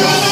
Yeah.